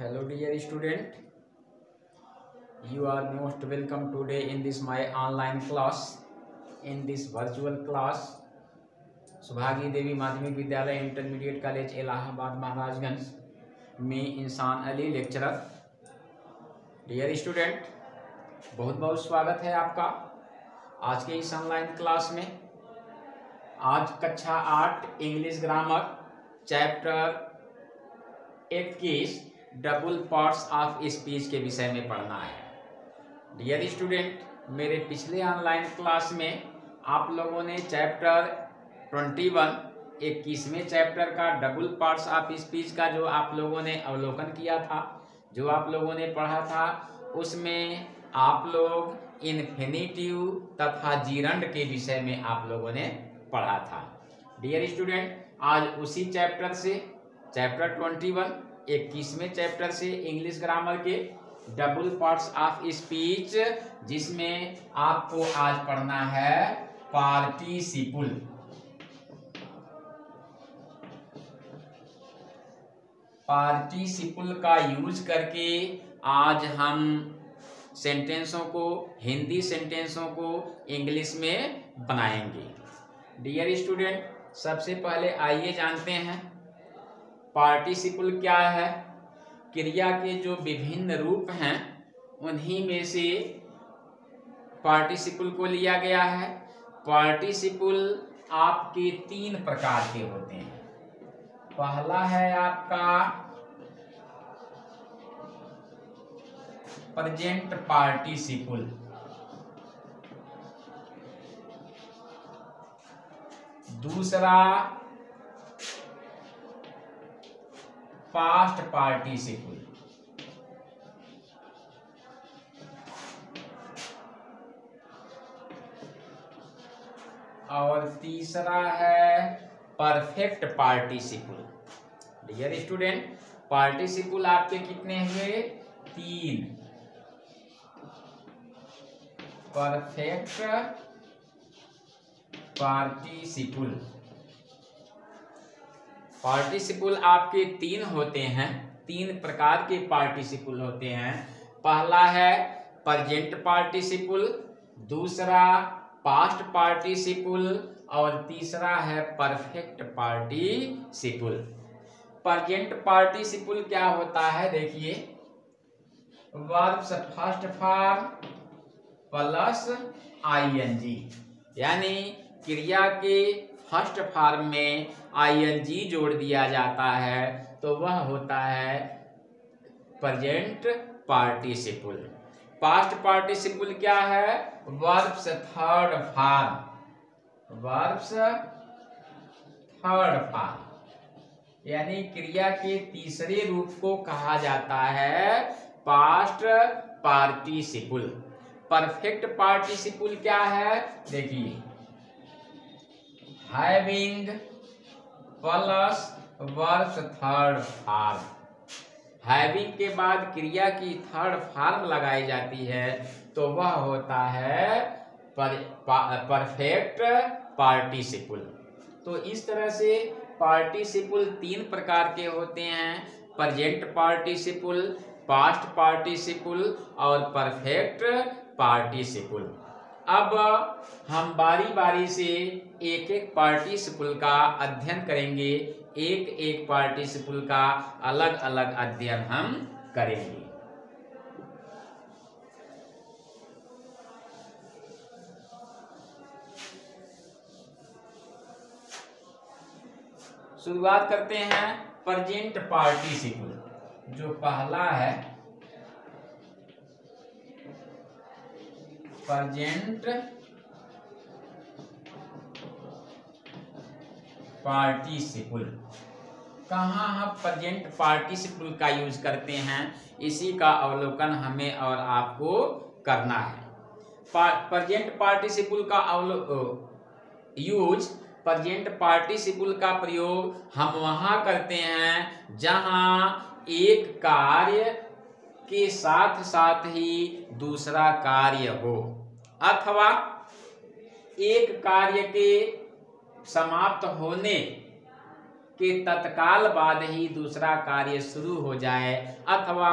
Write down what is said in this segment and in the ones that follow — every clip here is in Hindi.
Hello dear student, you are most welcome today in this my online class. In this virtual class, Subhagi Devi माध्यमिक विद्यालय इंटरमीडिएट कॉलेज इलाहाबाद महाराजगंज में इंसान अली लेक्चरर डियर स्टूडेंट बहुत बहुत स्वागत है आपका आज के इस ऑनलाइन क्लास में। आज कक्षा आठ इंग्लिश ग्रामर चैप्टर इक्कीस। डबल पार्ट्स ऑफ़ स्पीच के विषय में पढ़ना है। डियर स्टूडेंट मेरे पिछले ऑनलाइन क्लास में आप लोगों ने चैप्टर ट्वेंटी वन इक्कीसवें चैप्टर का डबल पार्ट्स ऑफ़ स्पीच का जो आप लोगों ने अवलोकन किया था, जो आप लोगों ने पढ़ा था, उसमें आप लोग इन्फिनिटिव तथा जीरंड के विषय में आप लोगों ने पढ़ा था। डियर स्टूडेंट आज उसी चैप्टर से चैप्टर ट्वेंटी वन इक्कीसवें चैप्टर से इंग्लिश ग्रामर के डबल पार्ट्स ऑफ़ स्पीच जिसमें आपको आज पढ़ना है पार्टिसिपुल पार्टिसिपुल का यूज़ करके आज हम सेंटेंसों को, हिंदी सेंटेंसों को इंग्लिश में बनाएँगे। डियर स्टूडेंट सबसे पहले आइए जानते हैं पार्टिसिपल क्या है? क्रिया के जो विभिन्न रूप हैं, उन्हीं में से पार्टिसिपल को लिया गया है। पार्टिसिपल आपके तीन प्रकार के होते हैं। पहला है आपका प्रेजेंट पार्टिसिपल। दूसरा पास्ट पार्टिसिपल और तीसरा है perfect participle dear student participle आपके कितने हुए? तीन। परफेक्ट पार्टिसिपल पार्टिसिपल आपके तीन होते हैं, तीन प्रकार के पार्टिसिपल होते हैं। पहला है प्रजेंट पार्टिसिपल दूसरा पास्ट पार्टिसिपल और तीसरा है परफेक्ट पार्टिसिपल प्रजेंट पार्टिसिपल क्या होता है, देखिए। Verbs first form plus ING यानी क्रिया के फ़र्स्ट फॉर्म में आईएनजी जोड़ दिया जाता है तो वह होता है प्रेजेंट पार्टिसिपल पास्ट पार्टिसिपल क्या है? Verbs third form verbs third form यानी क्रिया के तीसरे रूप को कहा जाता है पास्ट पार्टिसिपल परफेक्ट पार्टिसिपल क्या है? देखिए having plus verbs third form having के बाद क्रिया की थर्ड फॉर्म लगाई जाती है तो वह होता है पर, परफेक्ट पार्टिसिपल तो इस तरह से पार्टिसिपल तीन प्रकार के होते हैं। प्रेजेंट पार्टिसिपल पास्ट पार्टिसिपल और परफेक्ट पार्टिसिपल अब हम बारी बारी से एक एक पार्टिसिपल का अध्ययन करेंगे। एक एक पार्टिसिपल का अलग अलग अध्ययन हम करेंगे। शुरुआत करते हैं प्रेजेंट पार्टिसिपल जो पहला है। प्रेजेंट पार्टिसिपल कहाँ हम प्रजेंट पार्टिसिपल का यूज़ करते हैं? इसी का अवलोकन हमें और आपको करना है। प्रजेंट पार्टिसिपल का अवलो यूज़ प्रजेंट पार्टिसिपल का प्रयोग हम वहाँ करते हैं, जहाँ एक कार्य के साथ साथ ही दूसरा कार्य हो। अथवा एक कार्य के समाप्त होने के तत्काल बाद ही दूसरा कार्य शुरू हो जाए, अथवा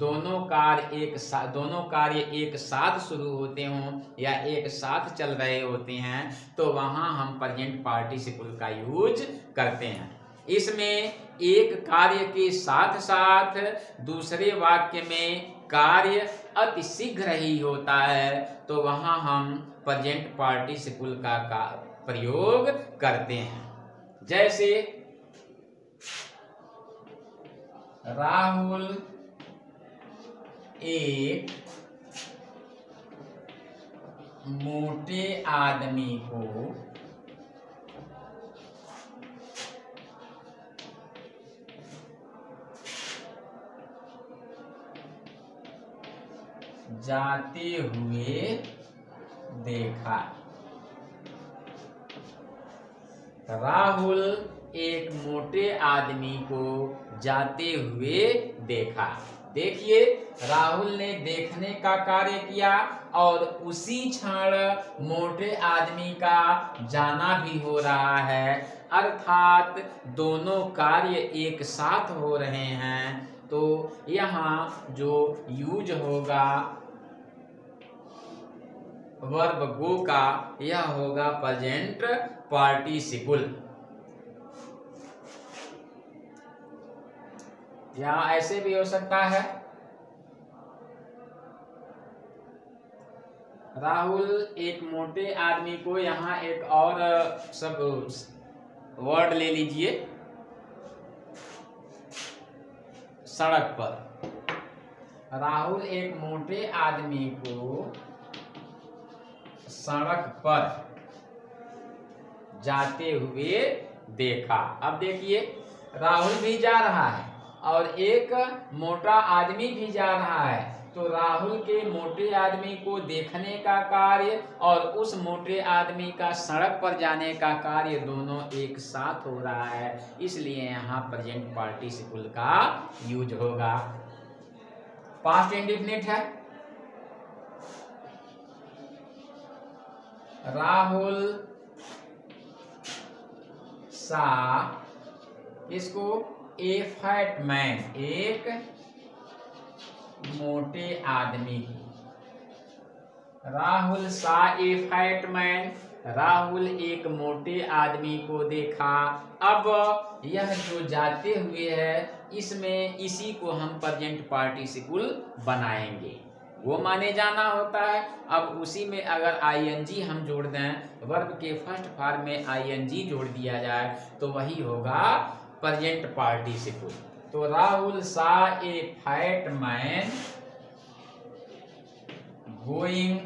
दोनों कार्य एक साथ दोनों कार्य एक साथ शुरू होते हों या एक साथ चल रहे होते हैं तो वहाँ हम प्रेजेंट पार्टिसिपल का यूज़ करते हैं। इसमें एक कार्य के साथ साथ दूसरे वाक्य में कार्य अति शीघ्र ही होता है तो वहाँ हम प्रेजेंट पार्टिसिपल का, का प्रयोग करते हैं। जैसे राहुल एक मोटे आदमी को जाते हुए देखा। राहुल एक मोटे आदमी को जाते हुए देखा। देखिए, राहुल ने देखने का कार्य किया और उसी क्षण मोटे आदमी का जाना भी हो रहा है। अर्थात दोनों कार्य एक साथ हो रहे हैं। तो यहाँ जो यूज़ होगा वर्ब गो का यह होगा प्रेजेंट पार्टिसिपल यहाँ ऐसे भी हो सकता है। राहुल, एक मोटे आदमी को यहाँ एक और सब वर्ड ले लीजिए। सड़क पर। राहुल, एक मोटे आदमी को सड़क पर जाते हुए देखा। अब देखिए, राहुल भी जा रहा है और एक मोटा आदमी भी जा रहा है। तो राहुल के मोटे आदमी को देखने का कार्य और उस मोटे आदमी का सड़क पर जाने का कार्य दोनों एक साथ हो रहा है। इसलिए यहाँ प्रेजेंट पार्टिसिपल का यूज़ होगा। पास्ट इंडिफिनिट है। राहुल सा, इसको ए फैट मैन, एक मोटे आदमी। Rahul saw, a fat man. Rahul एक मोटे आदमी को देखा। अब यह जो जाते हुए है, इसमें इसी को हम प्रेजेंट पार्टिसिपल बनाएँगे। वो माने जाना होता है। अब उसी में अगर आईएनजी हम जोड़ दें वर्ब के फ़र्स्ट फॉर्म में आईएनजी जोड़ दिया जाए तो वही होगा प्रेजेंट पार्टिसिपल तो Rahul saw a fat man going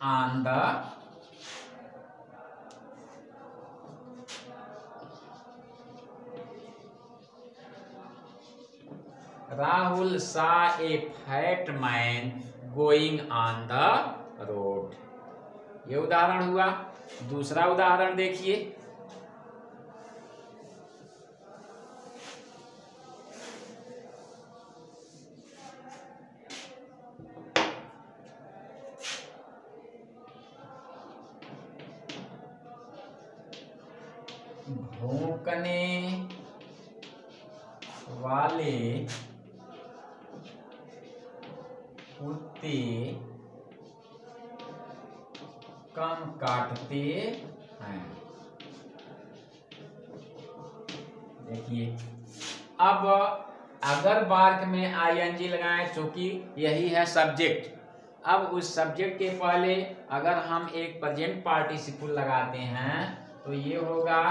on the Rahul saw a fat man going on the road ये उदाहरण हुआ। दूसरा उदाहरण देखिए। कुत्ते कम काटते हैं। देखिए, अब अगर बार्क में आईएनजी लगाएँ क्योंकि यही है सब्जेक्ट अब उस सब्जेक्ट के पहले अगर हम एक प्रेजेंट पार्टिसिपल लगाते हैं तो ये होगा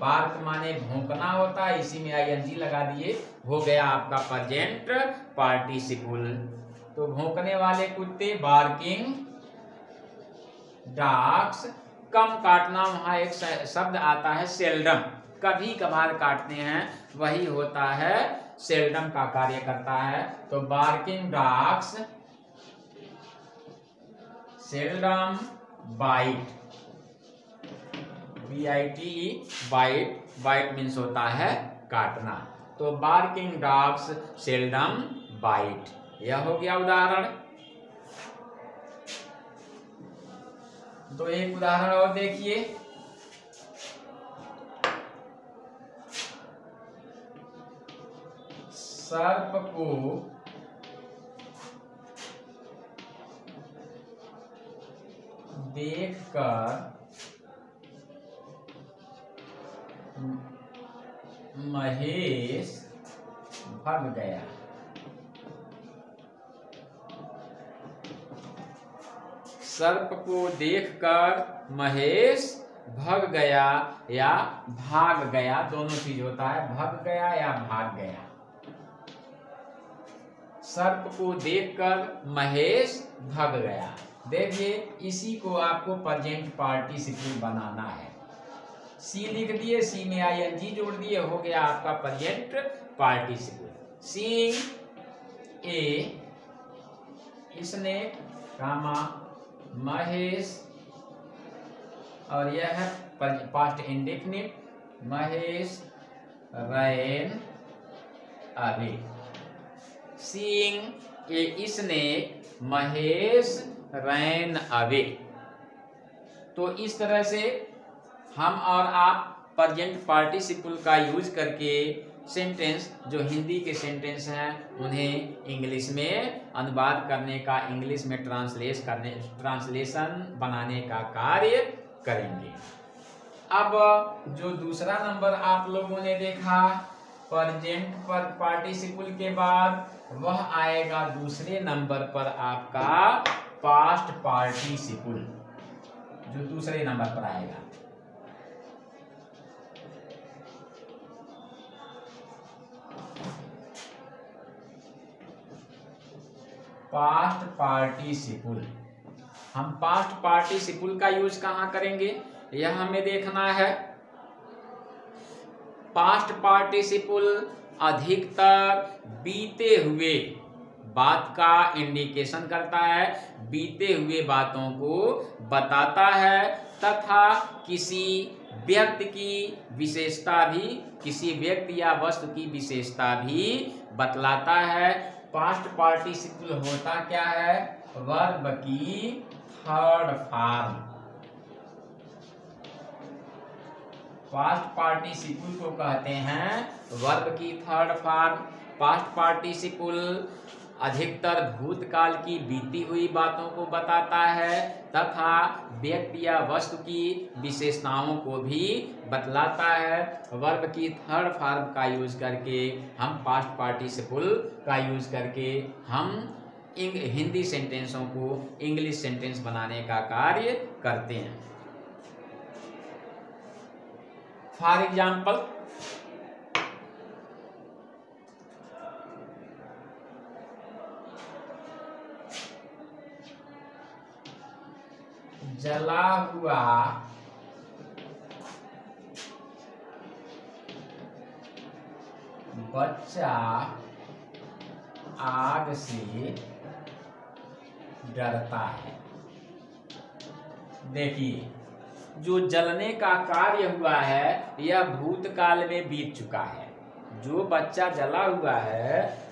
बार्क माने भोंकना होता है इसी में आईएनजी लगा दिए, हो गया आपका प्रेजेंट पार्टिसिपल तो भोंकने वाले कुत्ते बार्किंग डॉग्स कम काटना वहाँ एक शब्द आता है सेल्डम कभी कभार काटते हैं, वही होता है सेल्डम का कार्य करता है। तो barking dogs seldom bite B I T bite bite means होता है काटना। तो बार्किंग डॉग्स सेल्डम बाइट यह हो गया उदाहरण। तो एक उदाहरण और देखिए। सर्प को देखकर महेश भग गया। सर्प को देखकर महेश भग गया या भाग गया, दोनों चीज़ होता है, भग गया या भाग गया। सर्प को देखकर महेश भग गया। देखिए, इसी को आपको प्रेजेंट पार्टिसिपल बनाना है। सी लिख दिए सी में आई एन जी जोड़ दिए, हो गया आपका प्रेजेंट पार्टिसिपल सीइंग ए इसने कामा महेश, और यह है पास्ट इंडेफिनिट महेश, रैन, अभी। सीइंग ए इसने महेश, रैन अवे तो इस तरह से हम और आप प्रजेंट पार्टिसिपल का यूज़ करके सेंटेंस जो हिंदी के सेंटेंस हैं, उन्हें इंग्लिश में अनुवाद करने का इंग्लिश में ट्रांसलेट करने ट्रांसलेशन बनाने का कार्य करेंगे। अब, जो दूसरा नंबर आप लोगों ने देखा प्रजेंट पर पार्टिसिपल के बाद, वह आएगा दूसरे नंबर पर आपका पास्ट पार्टिसिपल जो दूसरे नंबर पर आएगा। Past participle. हम पास्ट पार्टिसिपल का यूज़ कहाँ करेंगे? यह हमें देखना है। पास्ट पार्टिसिपल अधिकतर बीते हुए बात का इंडिकेशन करता है, बीते हुए बातों को बताता है, तथा किसी व्यक्ति की विशेषता भी, किसी व्यक्ति या वस्तु की विशेषता भी बतलाता है। पास्ट पार्टिसिपल होता क्या है? वर्ब की थर्ड फॉर्म। पास्ट पार्टिसिपल को कहते हैं, वर्ब की थर्ड फॉर्म। पास्ट पार्टिसिपल अधिकतर भूतकाल की बीती हुई बातों को बताता है, तथा व्यक्ति या वस्तु की विशेषताओं को भी बतलाता है। वर्ब की थर्ड फॉर्म का यूज़ करके हम पास्ट पार्टिसिपल का यूज़ करके हम हिंदी सेंटेंसों को इंग्लिश सेंटेंस बनाने का कार्य करते हैं। फॉर एग्ज़ाम्पल जला हुआ बच्चा आग से डरता है। देखिए, जो जलने का कार्य हुआ है, यह भूतकाल में बीत चुका है। जो बच्चा जला हुआ है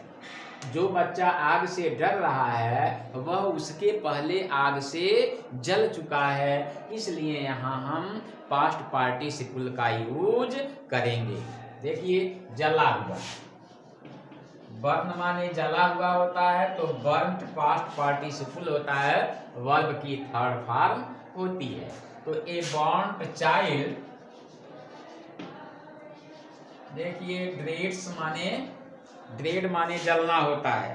जो बच्चा आग से डर रहा है, वह उसके पहले आग से जल चुका है। इसलिए यहाँ हम पास्ट पार्टिसिपल का यूज़ करेंगे। देखिए, जला हुआ। बर्न माने जला हुआ होता है तो बर्न पास्ट पार्टिसिपल होता है वर्ब की थर्ड फॉर्म होती है। तो ए बॉन्ट चाइल्ड देखिए ग्रेड्स माने ग्रेड माने जलना होता है।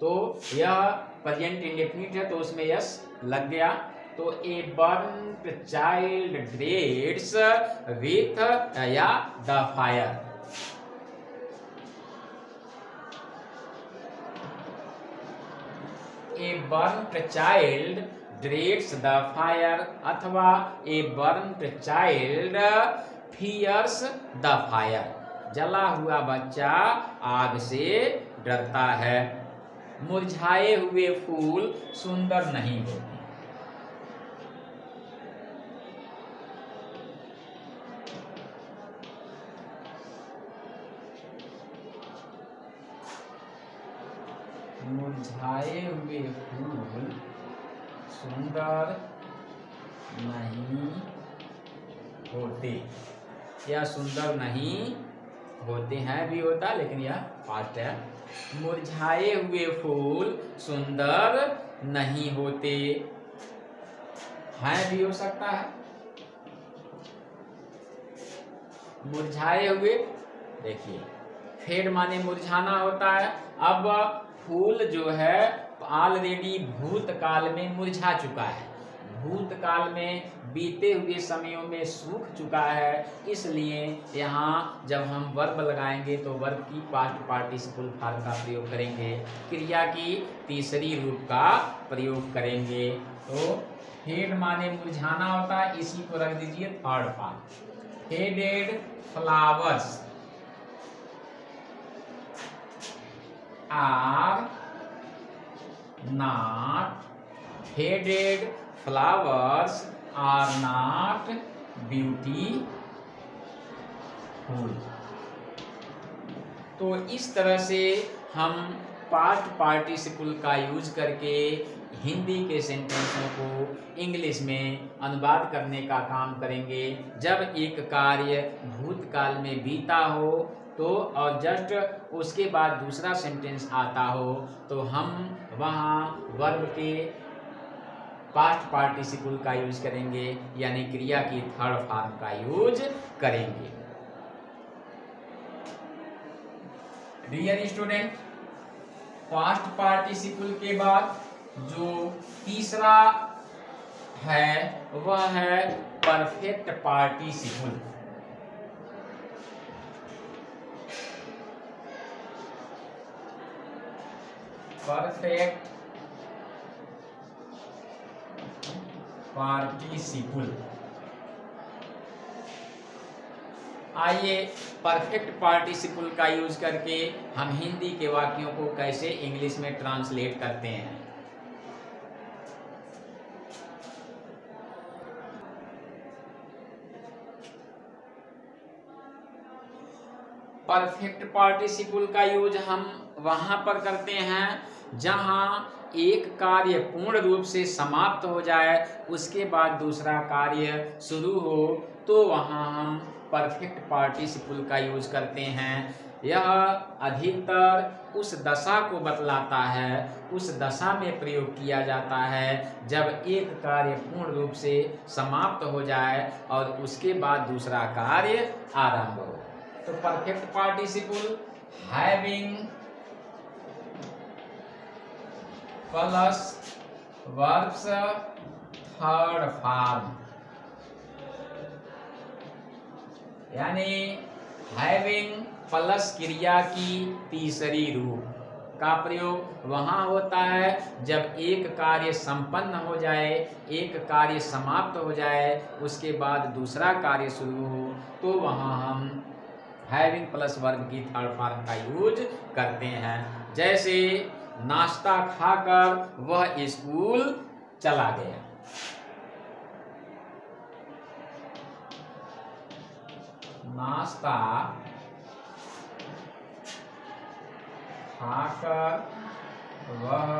तो यह प्रेजेंट इंडेफिनिट है तो उसमें यस लग गया। तो a burnt child dreads with या the fire a burnt child dreads the fire अथवा a burnt child fears the fire जला हुआ बच्चा आग से डरता है। मुरझाए हुए फूल सुंदर नहीं होते। मुरझाए हुए फूल सुंदर नहीं होते। या सुंदर नहीं होते हैं, भी होता, लेकिन यह पास्ट है। मुरझाए हुए फूल सुंदर नहीं होते। हैं, भी हो सकता है। मुरझाए हुए, देखिए, फेड माने मुरझाना होता है। अब फूल जो है ऑलरेडी भूतकाल में मुरझा चुका है। भूतकाल में, बीते हुए समयों में सूख चुका है। इसलिए यहाँ जब हम वर्ब लगाएँगे तो वर्ब की पास्ट पार्टिसिपल फॉर्म का प्रयोग करेंगे। क्रिया की तीसरी रूप का प्रयोग करेंगे। तो हेड माने मुरझाना होता है इसी को रख दीजिए third form headed flowers. Are not headed flowers are not beautiful तो इस तरह से हम पास्ट पार्टिसिपल का यूज़ करके हिंदी के सेंटेंसों को इंग्लिश में अनुवाद करने का काम करेंगे। जब एक कार्य भूतकाल में बीता हो तो और जस्ट उसके बाद दूसरा सेंटेंस आता हो तो हम वहाँ वर्ब के पास्ट पार्टिसिपल का यूज़ करेंगे, यानी क्रिया की थर्ड फॉर्म का यूज़ करेंगे। डियर स्टूडेंट पास्ट पार्टिसिपल के बाद जो तीसरा है, वह है परफेक्ट पार्टिसिपल परफेक्ट पार्टिसिपल। आइए परफेक्ट पार्टिसिपल का यूज़ करके हम हिंदी के वाक्यों को कैसे इंग्लिश में ट्रांसलेट करते हैं। परफेक्ट पार्टिसिपल का यूज़ हम वहाँ पर करते हैं, जहाँ एक कार्य पूर्ण रूप से समाप्त हो जाए, उसके बाद दूसरा कार्य शुरू हो तो वहाँ हम परफेक्ट पार्टिसिपल का यूज़ करते हैं। यह अधिकतर उस दशा को बतलाता है, उस दशा में प्रयोग किया जाता है, जब एक कार्य पूर्ण रूप से समाप्त हो जाए और उसके बाद दूसरा कार्य आरंभ हो। तो perfect participle having plus verbs third form यानी हैविंग प्लस क्रिया की तीसरी रूप का प्रयोग वहाँ होता है जब एक कार्य संपन्न हो जाए, एक कार्य समाप्त हो जाए, उसके बाद दूसरा कार्य शुरू हो तो वहाँ हम हैविंग प्लस वर्ग की थर्ड फॉर्म का यूज़ करते हैं। जैसे नाश्ता खाकर वह स्कूल चला गया। नाश्ता खाकर वह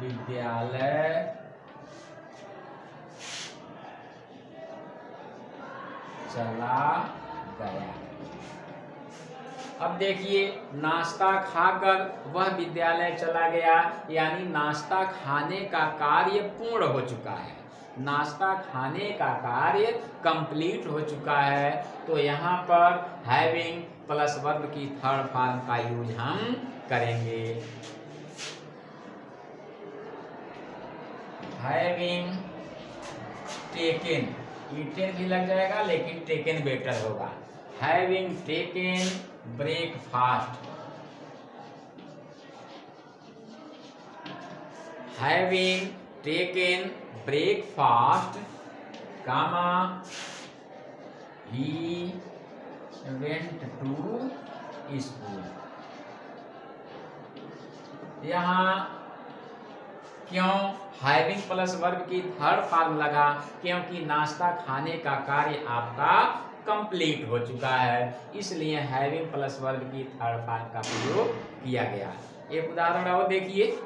विद्यालय चला गया। अब देखिए, नाश्ता खाकर वह विद्यालय चला गया। यानी नाश्ता खाने का कार्य पूर्ण हो चुका है। नाश्ता खाने का कार्य कंप्लीट हो चुका है। तो यहाँ पर हैविंग प्लस वर्ब की थर्ड फॉर्म का यूज़ हम करेंगे। हैविंग टेकन ईटेन भी लग जाएगा, लेकिन टेकन बेटर होगा। Having taken breakfast. Having taken breakfast comma he went to school यहाँ क्यों हैविंग प्लस वर्ब की थर्ड फॉर्म लगा क्योंकि नाश्ता खाने का कार्य आपका कंप्लीट हो चुका है। इसलिए हैविंग प्लस वर्ब की थर्ड पार्ट का प्रयोग किया गया। है एक उदाहरण और देखिए।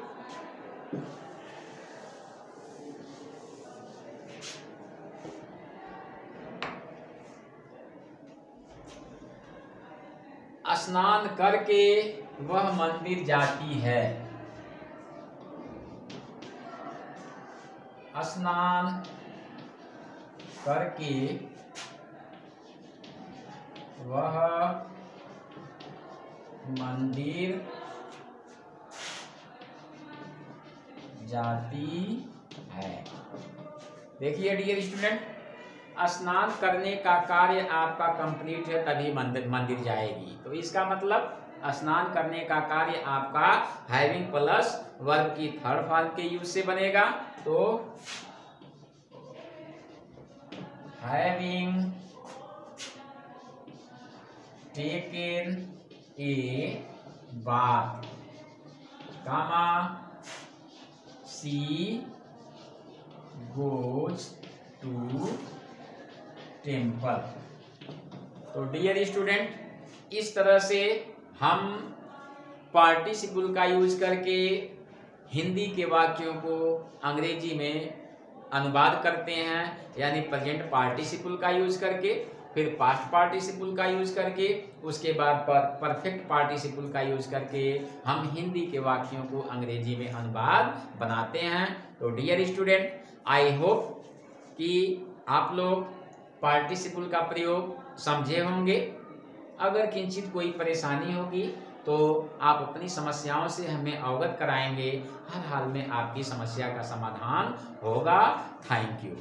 स्नान करके वह मंदिर जाती है। स्नान करके वह मंदिर जाती है। देखिए डियर स्टूडेंट स्नान करने का कार्य आपका कंप्लीट है, तभी मंदिर मंदिर जाएगी। तो इसका मतलब स्नान करने का कार्य आपका हैविंग प्लस वर्ब की थर्ड फॉर्म के यूज़ से बनेगा। तो having taken a bath comma she goes to temple तो डियर स्टूडेंट इस तरह से हम पार्टिसिपल का यूज़ करके हिंदी के वाक्यों को अंग्रेज़ी में अनुवाद करते हैं, यानी प्रेजेंट पार्टिसिपल का यूज़ करके फिर पास्ट पार्टिसिपल का यूज़ करके, उसके बाद पर परफेक्ट पार्टिसिपल का यूज़ करके हम हिंदी के वाक्यों को अंग्रेज़ी में अनुवाद बनाते हैं। तो डियर स्टूडेंट आई होप कि आप लोग पार्टिसिपल का प्रयोग समझे होंगे। अगर किंचित कोई परेशानी होगी तो आप अपनी समस्याओं से हमें अवगत कराएँगे। हर हाल में आपकी समस्या का समाधान होगा। Thank you